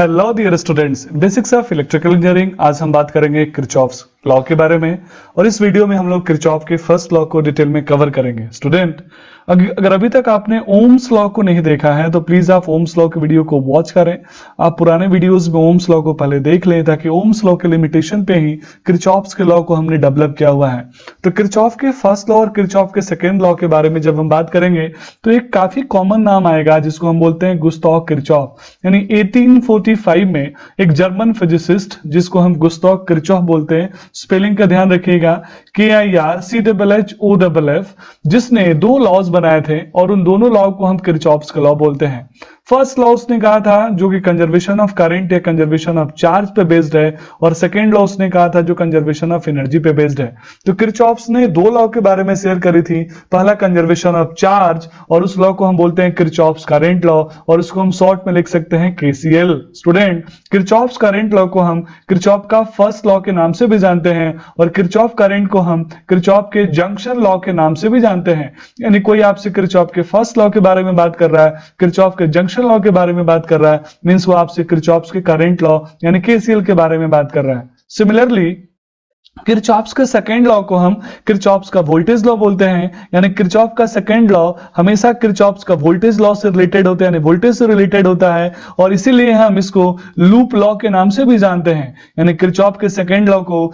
Hello dear students basics of electrical engineering आज हम बात करेंगे किरचॉफ्स लॉ के बारे में। और इस वीडियो में हम लोग किरचॉफ के फ़र्स्ट लॉ को डिटेल में कवर करेंगे। स्टूडेंट अगर अभी तक आपने ओम्स लॉ को नहीं देखा है तो प्लीज़ आप ओम्स लॉ के वीडियो को वॉच करें। आप पुराने वीडियोस में ओम्स लॉ को पहले देख लें, ताकि ओम्स लॉ के लिमिटेशन पे ही किरचॉफ्स के लॉ को हमने डेवलप किया हुआ है। तो क्रिचॉफ के फ़र्स्ट लॉ और क्रिचॉफ के सेकेंड लॉ के बारे में जब हम बात करेंगे तो एक काफ़ी कॉमन नाम आएगा, जिसको हम बोलते हैं गुस्तौक क्रिचॉफ। यानी 1845 में एक जर्मन फिजिसिस्ट, जिसको हम गुस्तौक किरचॉफ बोलते हैं स्पेलिंग का ध्यान रखिएगा. K I R C double H O double F जिसने दो लॉज बनाए थे और उन दोनों लॉ को हम किरचॉप्स का लॉ बोलते हैं. फ़र्स्ट लॉ उसने कहा था, जो कि कंजर्वेशन ऑफ़ करंट या कंजर्वेशन ऑफ़ चार्ज पे बेस्ड है, और सेकेंड लॉ उसने कहा था, जो कंजर्वेशन ऑफ़ एनर्जी पे बेस्ड है. तो किरचॉप्स ने दो लॉ के बारे में शेयर करी थी. पहला कंजर्वेशन ऑफ़ चार्ज और उस लॉ को हम बोलते हैं किरचॉप्स करेंट लॉ और उसको हम शॉर्ट में लिख सकते हैं KCL student Kirchhoff's current law को हम किरचॉप का फ़र्स्ट लॉ के नाम से भी जानते हैं और क्रिचॉफ करेंट को हम किरचॉफ के जंक्शन लॉ के नाम से भी जानते हैं। यानी कोई आपसे किरचॉफ के फ़र्स्ट लॉ के बारे में बात कर रहा है, किरचॉफ के जंक्शन लॉ के बारे में बात कर रहा है मीन्स वो आपसे किरचॉफ के करेंट लॉ यानी केसीएल के बारे में बात कर रहा है। सिमिलरली किरचॉप्स के सेकेंड लॉ को हम किरचॉप्स का वोल्टेज लॉ बोलते हैं। यानी किरचॉप का सेकेंड लॉ हमेशा किरचॉप्स का वोल्टेज लॉ से रिलेटेड होता है, यानी वोल्टेज से रिलेटेड होता है, और इसीलिए हम इसको लूप लॉ के नाम से भी जानते हैं। यानी किरचॉप के सेकेंड लॉ को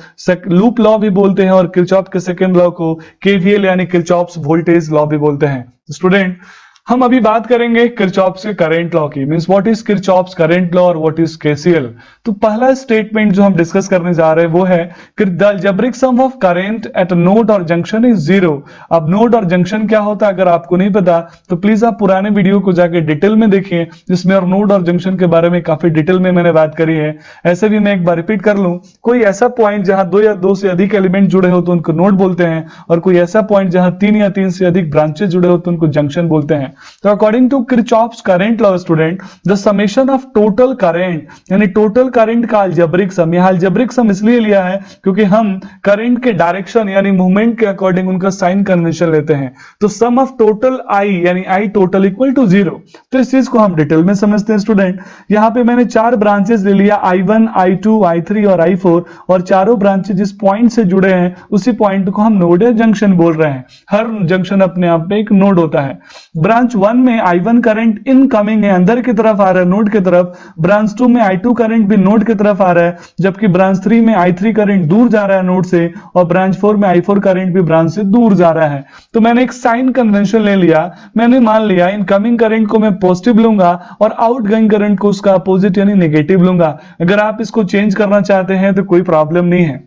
लूप लॉ भी बोलते हैं और किरचॉप के सेकेंड लॉ को केवीएल यानी किरचॉप्स वोल्टेज लॉ भी बोलते हैं। स्टूडेंट हम अभी बात करेंगे किरचॉप्स के करेंट लॉ की। Means what is Kirchhoff's current law और व्हाट इज़ केसीएल तो पहला स्टेटमेंट जो हम डिस्कस करने जा रहे हैं, वो है कि the algebraic sum of current at node और जंक्शन इज़ ज़ीरो अब नोड और जंक्शन क्या होता है, अगर आपको नहीं पता तो प्लीज़ आप पुराने वीडियो को जाके डिटेल में देखिए, जिसमें और नोड और जंक्शन के बारे में काफ़ी डिटेल में मैंने बात करी है। ऐसे भी मैं एक बार रिपीट कर लू। कोई ऐसा पॉइंट जहाँ दो या दो से अधिक एलिमेंट जुड़े हो तो उनको नोड बोलते हैं और कोई ऐसा पॉइंट जहाँ तीन या तीन से अधिक ब्रांचेस जुड़े हो तो उनको जंक्शन बोलते हैं। तो according to Kirchhoff's current law student the summation of total current यानी टोटल करेंट का अल्जेब्रिक सम यह अल्जेब्रिक सम इसलिए लिया है क्योंकि हम करेंट के डायरेक्शन यानी मूवमेंट के अकॉर्डिंग उनका साइन कन्वेंशन लेते हैं तो सम ऑफ़ टोटल आई यानी I total equal to zero तो इस चीज़ को हम डिटेल में समझते हैं स्टूडेंट यहाँ पे मैंने चार ब्रांचेस ले लिया I one I two I three और आई फोर और चारों ब्रांचेस जिस पॉइंट से जुड़े हैं उसी पॉइंट को हम नोड या जंक्शन बोल रहे हैं हर जंक्शन अपने आप में एक नोड होता है ब्रांच वन में आई वन करंट इनकमिंग है, अंदर की तरफ़ आ रहा है नोड की तरफ़। ब्रांच टू में आई टू करंट भी नोड की तरफ़ आ रहा है, जबकि ब्रांच थ्री में आई थ्री करंट दूर जा रहा है नोड से, और ब्रांच फोर में आई फोर करंट भी ब्रांच से दूर जा रहा है। तो मैंने एक साइन कन्वेंशन ले लिया, मैंने मान लिया इनकमिंग करंट को मैं पॉजिटिव लूँगा, और आउट गोइंग करंट को उसका अपोजिट यानी नेगेटिव लूँगा। अगर आप इसको चेंज करना चाहते हैं तो कोई प्रॉब्लम नहीं है।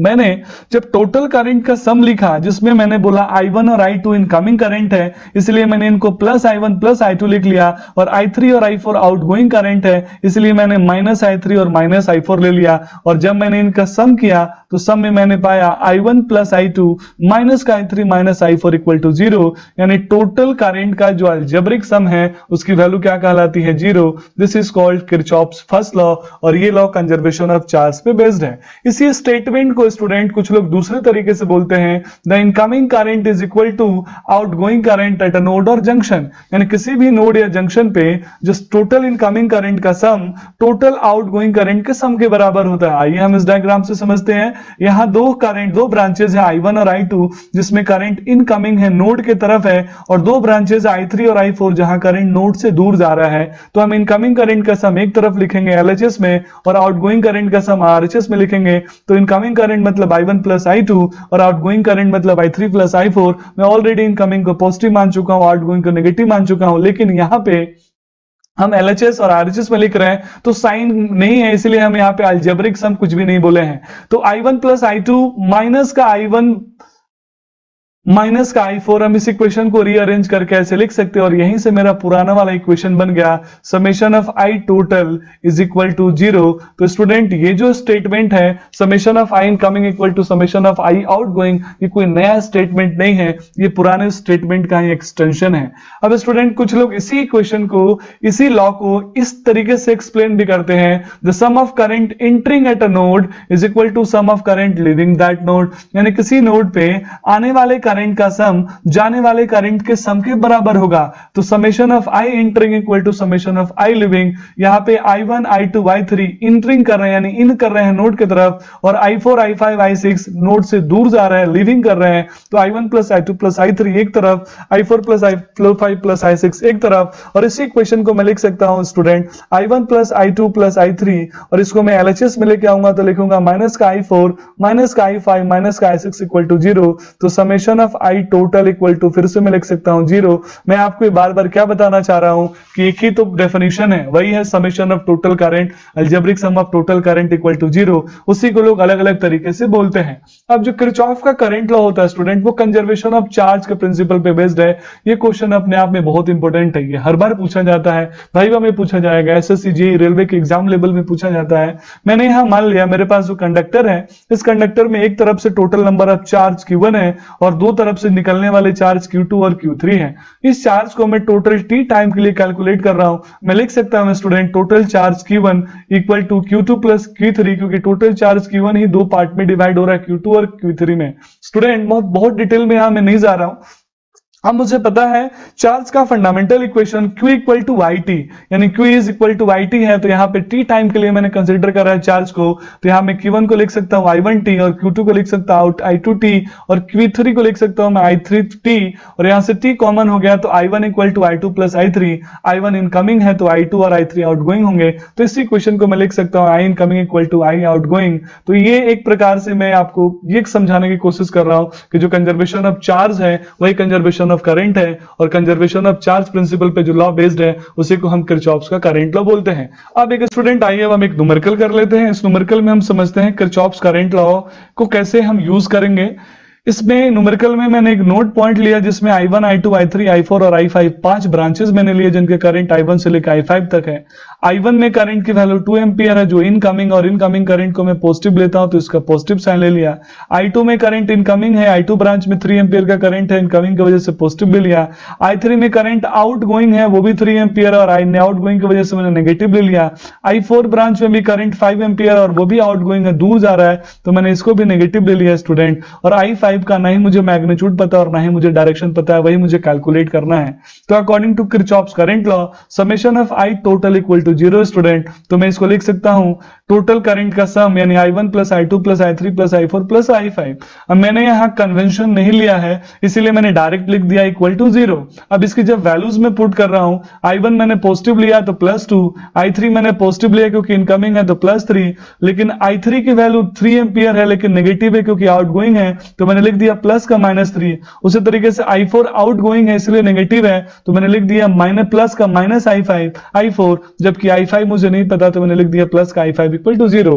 मैंने जब टोटल करंट का सम लिखा, जिसमें मैंने बोला I1 और I2 इनकमिंग करंट है, इसलिए मैंने इनको प्लस I1 प्लस I2 लिख लिया और I3 और I4 आउटगोइंग करंट है, इसलिए मैंने माइनस I3 और माइनस I4 ले लिया। और जब मैंने इनका सम किया तो सम में मैंने पाया I one plus I two minus का I three minus I four equal to zero यानी टोटल करंट का जो अल्जेब्रिक सम है, उसकी वैल्यू क्या कहलाती है? Zero this is called Kirchhoff's first law और ये लॉ कंजर्वेशन ऑफ़ चार्ज पे बेस्ड है। इसी स्टेटमेंट को स्टूडेंट कुछ लोग दूसरे तरीके से बोलते हैं the incoming current is equal to outgoing current at a node और जंक्शन यानी किसी भी नोड या जंक्शन पे जो टोटल इनकमिंग करंट का sum total outgoing current के सम के बराबर होता है। आइए हम इस डायग्राम से समझते हैं। यहाँ दो करंट दो ब्रांचेज है आई वन और आई टू जिसमें करंट इनकमिंग है नोड के तरफ़ है, और दो ब्रांचेज आई थ्री और आई फोर जहाँ करंट नोड से दूर जा रहा है। तो हम इनकमिंग करंट का सम एक तरफ़ लिखेंगे एलएचएस में, और आउटगोइंग करंट का सम आरएचएस में लिखेंगे। तो इनकमिंग करंट मतलब I one plus I two और आउट गोइंग करंट मतलब I three plus I four मैं ऑलरेडी इनकमिंग को पॉजिटिव मान चुका हूँ आउट गोइंग को नेगेटिव मान चुका हूँ, लेकिन यहाँ पे हम LHS और RHS में लिख रहे हैं तो साइन नहीं है, इसलिए हम यहाँ पे अल्जेब्रिक सम कुछ भी नहीं बोले हैं। तो I one plus I two minus का आई वन माइनस का आई फोर हम इस इक्वेशन को रीअरेंज करके ऐसे लिख सकते हैं और यहीं से मेरा पुराना वाला इक्वेशन बन गया। Summation of I total is equal to zero तो स्टूडेंट ये जो स्टेटमेंट है summation of I incoming equal to summation of I outgoing ये कोई नया स्टेटमेंट नहीं है। ये पुराने स्टेटमेंट का ही एक्सटेंशन है। अब स्टूडेंट कुछ लोग इसी इक्वेशन को, इसी लॉ को इस तरीके से एक्सप्लेन भी करते हैं। The sum of current entering at a node is equal to sum of current leaving that node यानी किसी नोड पे आने वाले करंट का सम जाने वाले करंट के सम के बराबर होगा। तो summation of I entering equal to summation of I leaving यहाँ पे I one I two I three entering कर रहे हैं, यानी इन कर रहे हैं नोड की तरफ़, और I four I five I six node से दूर जा रहे हैं लिविंग कर रहे हैं। तो I one plus I two plus I three एक तरफ़ I four plus I five plus I six एक तरफ़। और इसी इक्वेशन को मैं लिख सकता हूँ student I one plus I two plus I three और इसको मैं एलएचएस में लेके आऊँगा तो लिखूँगा माइनस का आई फोर माइनस का आई फाइव माइनस का I six equal to zero तो summation of I total equal to फिर से मैं लिख सकता हूँ ज़ीरो मैं आपको बार बार क्या बताना चाह रहा हूँ कि एक ही तो डेफिनेशन है, वही है summation of total current algebraic sum of total current equal to zero उसी को लोग अलग अलग तरीके से बोलते हैं। अब जो क्रिचॉफ का करंट लॉ होता है स्टूडेंट वो कंजर्वेशन ऑफ़ चार्ज के प्रिंसिपल पे बेस्ड है। ये क्वेश्चन अपने आप में बहुत इंपॉर्टेंट है। ये हर बार पूछा जाता है। भाई में पूछा जाएगा एस एस रेलवे के एग्ज़ाम लेवल में पूछा जाता है। मैंने यहाँ मान लिया, मेरे पास जो कंडक्टर है, इस कंडक्टर में एक तरफ़ से total number of charge Q1 है और दो तरफ़ से निकलने वाले चार्ज Q2 और Q3 हैं। इस चार्ज को मैं टोटल टी टाइम के लिए कैलकुलेट कर रहा हूँ। मैं लिख सकता हूँ student total charge Q1 equal to Q two plus Q3 क्योंकि टोटल चार्ज Q1 ही दो पार्ट में डिवाइड हो रहा है Q2 और Q3 में। स्टूडेंट बहुत बहुत डिटेल में यहाँ मैं नहीं जा रहा हूँ। अब मुझे पता है चार्ज का fundamental equation Q equal to Y T यानी Q is equal to Y T है तो यहाँ पे t टाइम के लिए मैंने कंसिडर करा है चार्ज को तो यहाँ मैं Q1 को लिख सकता हूँ वन टी और Q2 को लिख सकता हूँ टू और Q3 को लिख सकता हूँ, मैं आई थ्री टी और यहाँ से t कॉमन हो गया तो I one equal to I two plus I three I one incoming है तो आई टू और आई थ्री आउट गोइंग होंगे तो इसी क्वेश्चन को मैं लिख सकता हूँ I incoming equal to I outgoing तो ये एक प्रकार से मैं आपको ये समझाने की कोशिश कर रहा हूँ कि जो कंजर्वेशन ऑफ़ चार्ज है, वही कंजर्वेशन ऑफ़ करेंट है और कंजर्वेशन ऑफ़ चार्ज प्रिंसिपल पे जो लॉ बेस्ड है उसी को हम किरचॉप्स का करेंट लॉ बोलते हैं। अब एक स्टूडेंट आइए हम एक न्यूमेरिकल कर लेते हैं। इस न्यूमेरिकल में हम समझते हैं किरचॉप्स करेंट लॉ को कैसे हम यूज़ करेंगे। इसमें न्यूमेरिकल में मैंने एक नोट पॉइंट लिया जिसमें i1, i2, i3, i4 और i5 पाँच ब्रांचेस मैंने लिए जिनके करंट i1 से लेकर i5 तक है। I1 में करंट की वैल्यू टू एम्पियर है, जो इनकमिंग और इनकमिंग करंट को मैं पॉजिटिव लेता हूँ तो इसका पॉजिटिव साइन ले लिया। I2 में करंट इनकमिंग है I2 ब्रांच में थ्री एम्पियर का करंट है इनकमिंग की वजह से पॉजिटिव भी लिया। I3 में करंट आउट गोइंग है, वो भी थ्री एम्पियर और आई आउट गोइंग की वजह से मैंने नेगेटिव ले लिया। I4 ब्रांच में भी करंट फाइव एम्पियर और वो भी आउट गोइंग है, दूर जा रहा है तो मैंने इसको भी नेगेटिव ले लिया स्टूडेंट और I5 का ना ही मुझे मैग्नीट्यूड पता और ना ही मुझे डायरेक्शन पता है, वही मुझे कैलकुलेट करना है। तो according to Kirchhoff's current law summation of I total equal to zero student तो मैं इसको लिख सकता हूँ टोटल करंट का सम यानी I one plus I two plus I three plus I four plus I five अब मैंने यहाँ कन्वेंशन नहीं लिया है, इसीलिए मैंने डायरेक्ट लिख दिया इक्वल टू ज़ीरो अब इसकी जब वैल्यूज़ में पुट कर रहा हूँ आई वन मैंने पॉजिटिव लिया तो प्लस टू आई थ्री मैंने पॉजिटिव लिया क्योंकि इनकमिंग है तो प्लस थ्री लेकिन आई थ्री की वैल्यू थ्री एम्पियर है लेकिन नेगेटिव है क्योंकि आउट गोइंग है तो मैंने लिख दिया प्लस का माइनस थ्री उसी तरीके से आई फोर आउट गोइंग है इसलिए नेगेटिव है तो मैंने लिख दिया माइनस प्लस का minus I five I four जबकि आई फाइव मुझे नहीं पता तो मैंने लिख दिया प्लस का I five equal to zero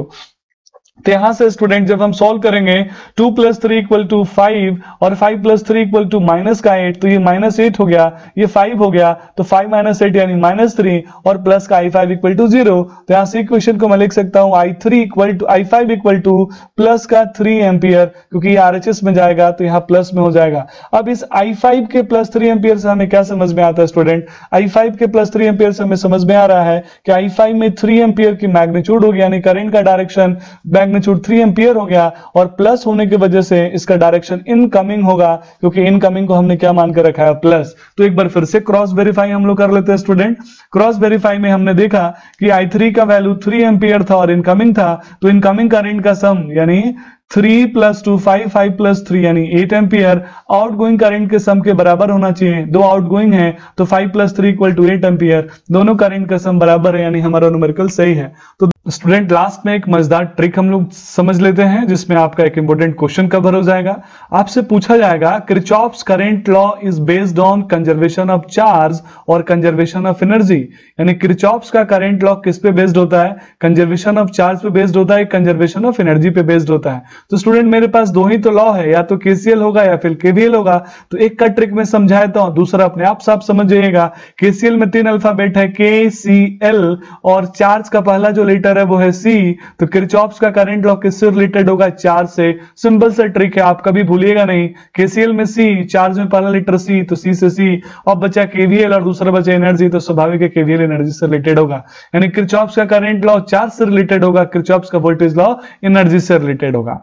तो यहाँ से स्टूडेंट जब हम सॉल्व करेंगे two plus three equal to five और five plus three equal to minus का एट तो ये माइनस एट हो गया, ये फाइव हो गया तो फाइव माइनस एट यानी माइनस थ्री और प्लस का I five equal to zero तो यहाँ से इक्वेशन को मैं लिख सकता हूँ I three equal to I five equal to plus का थ्री एम्पियर क्योंकि एच एस में जाएगा तो यहाँ प्लस में हो जाएगा। अब इस आई फाइव के प्लस थ्री एम्पियर से हमें क्या समझ में आता है स्टूडेंट आई फाइव के प्लस थ्री एम्पियर से हमें समझ में आ रहा है कि फाइव में थ्री एम्पियर की मैग्नीट्यूड होगी यानी करेंट का डायरेक्शन मैग्नीट्यूड थ्री एम्पियर हो गया और प्लस होने की वजह से इसका डायरेक्शन इनकमिंग होगा, क्योंकि इनकमिंग को हमने क्या मानकर रखा है? प्लस तो एक बार फिर से क्रॉस वेरीफाई हम लोग कर लेते हैं स्टूडेंट क्रॉस वेरीफाई में हमने देखा कि आई थ्री का वैल्यू थ्री एम्पियर था और इनकमिंग था तो इनकमिंग करंट का सम यानी three plus two five five plus three यानी eight ampere outgoing current के सम के बराबर होना चाहिए। दो आउट गोइंग है तो five plus three equal to eight ampere दोनों करंट का सम बराबर है, यानी हमारा न्यूमेरिकल सही है। तो स्टूडेंट लास्ट में एक मज़ेदार ट्रिक हम लोग समझ लेते हैं, जिसमें आपका एक इंपॉर्टेंट क्वेश्चन कवर हो जाएगा। आपसे पूछा जाएगा Kirchhoff's current law is based on conservation of charge और कंजर्वेशन ऑफ़ एनर्जी यानी क्रिचॉप्स का करेंट लॉ किस पे बेस्ड होता है? कंजर्वेशन ऑफ़ चार्ज पे बेस्ड होता है कंजर्वेशन ऑफ़ एनर्जी पे बेस्ड होता है। तो स्टूडेंट मेरे पास दो ही तो लॉ है, या तो केसीएल होगा या फिर केवीएल होगा। तो एक का ट्रिक में समझाया तो दूसरा अपने आप साफ़ समझ जाइएगा केसीएल में तीन अल्फ़ाबेट है के सी एल और चार्ज का पहला जो लेटर है वो है सी तो किरचॉप्स का करंट लॉ किससे रिलेटेड होगा? चार्ज से। सिंपल सा ट्रिक है, आप कभी भूलिएगा नहीं। केसीएल में सी चार्ज में पहला लेटर सी तो सी से सी और बचा केवीएल और दूसरा बचा एनर्जी तो स्वाभाविक है केवीएल एनर्जी से रिलेटेड होगा। यानी किरचॉप्स का करंट लॉ चार्ज से रिलेटेड होगा किरचॉप्स का वोल्टेज लॉ एनर्जी से रिलेटेड होगा।